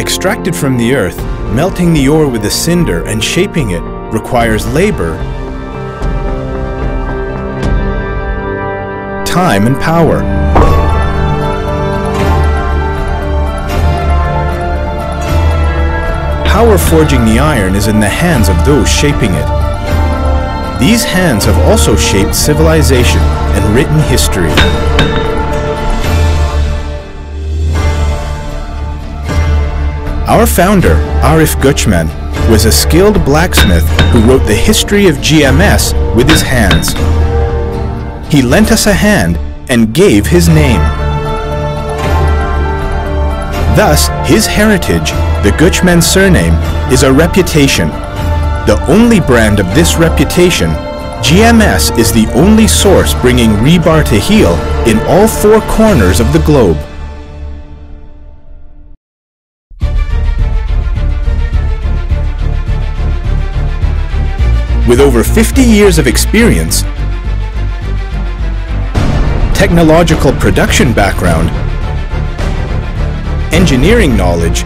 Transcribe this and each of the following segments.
Extracted from the earth, melting the ore with a cinder and shaping it requires labor, time and power. Power forging the iron is in the hands of those shaping it. These hands have also shaped civilization and written history. Our founder, Arif Göçmen, was a skilled blacksmith who wrote the history of GMS with his hands. He lent us a hand and gave his name. Thus, his heritage, the Göçmen surname, is a reputation. The only brand of this reputation, GMS is the only source bringing rebar to heel in all four corners of the globe. With over 50 years of experience, technological production background, engineering knowledge,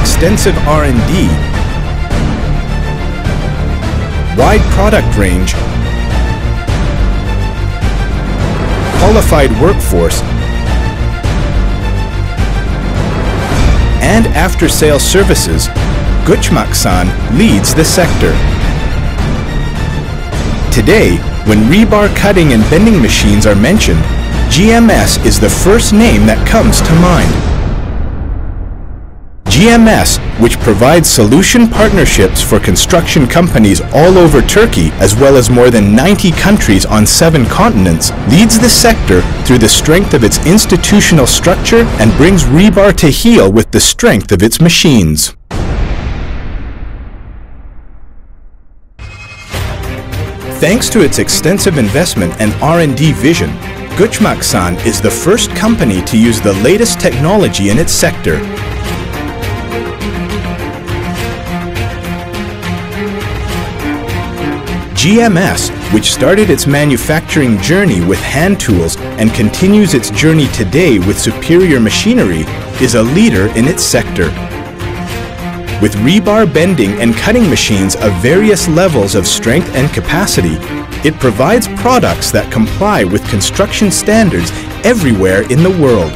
extensive R&D, wide product range, qualified workforce, and after-sales services, Göçmaksan leads the sector. Today, when rebar cutting and bending machines are mentioned, GMS is the first name that comes to mind. GMS, which provides solution partnerships for construction companies all over Turkey as well as more than 90 countries on seven continents, leads the sector through the strength of its institutional structure and brings rebar to heel with the strength of its machines. Thanks to its extensive investment and R&D vision, Göçmaksan is the first company to use the latest technology in its sector. GMS, which started its manufacturing journey with hand tools and continues its journey today with superior machinery, is a leader in its sector. With rebar bending and cutting machines of various levels of strength and capacity, it provides products that comply with construction standards everywhere in the world.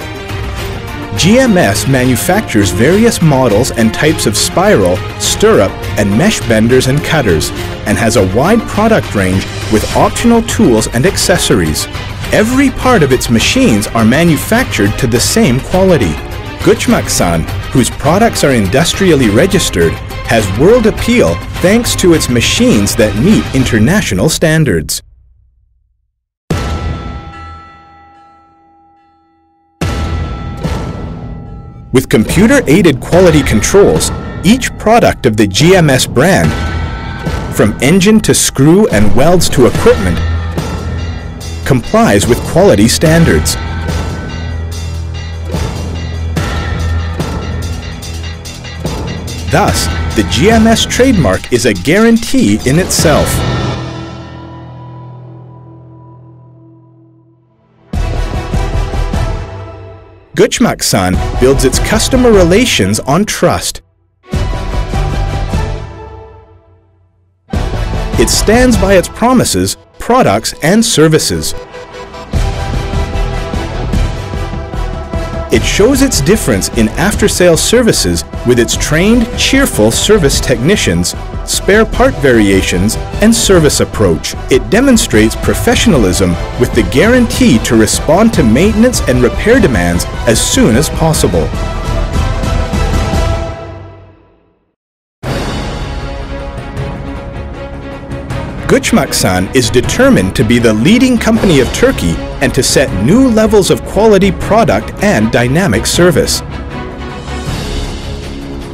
GMS manufactures various models and types of spiral, stirrup, and mesh benders and cutters, and has a wide product range with optional tools and accessories. Every part of its machines are manufactured to the same quality. Göçmaksan, whose products are industrially registered, has world appeal thanks to its machines that meet international standards. With computer-aided quality controls, each product of the GMS brand, from engine to screw and welds to equipment, complies with quality standards. Thus, the GMS trademark is a guarantee in itself. Göçmaksan builds its customer relations on trust. It stands by its promises, products, and services. It shows its difference in after-sales services with its trained, cheerful service technicians, spare part variations, and service approach. It demonstrates professionalism with the guarantee to respond to maintenance and repair demands as soon as possible. Göçmaksan is determined to be the leading company of Turkey and to set new levels of quality product and dynamic service.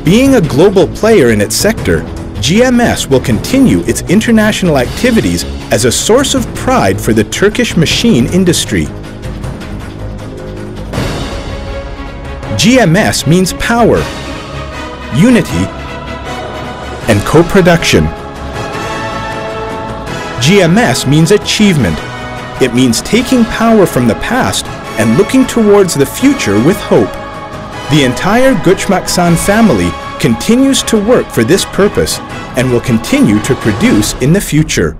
Being a global player in its sector, GMS will continue its international activities as a source of pride for the Turkish machine industry. GMS means power, unity, and co-production. GMS means achievement. It means taking power from the past and looking towards the future with hope. The entire Göçmaksan family continues to work for this purpose and will continue to produce in the future.